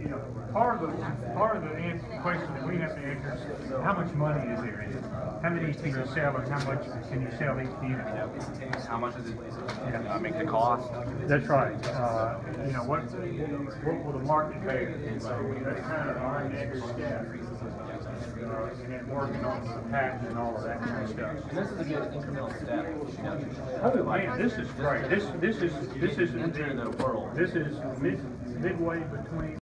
you know, part of the, part of the question that we have to answer is, how much money is there in it? How many can you sell and how much can you sell each unit? How much is it? it, I make the cost? That's right, uh, you know, what, what will the market pay? So that's kind of our next step. Uh, and then working on the patent and all of that kind of stuff. And this is a good incremental step. Oh, man, this is great, this, this is, this is. Enter the world. This is mid, midway between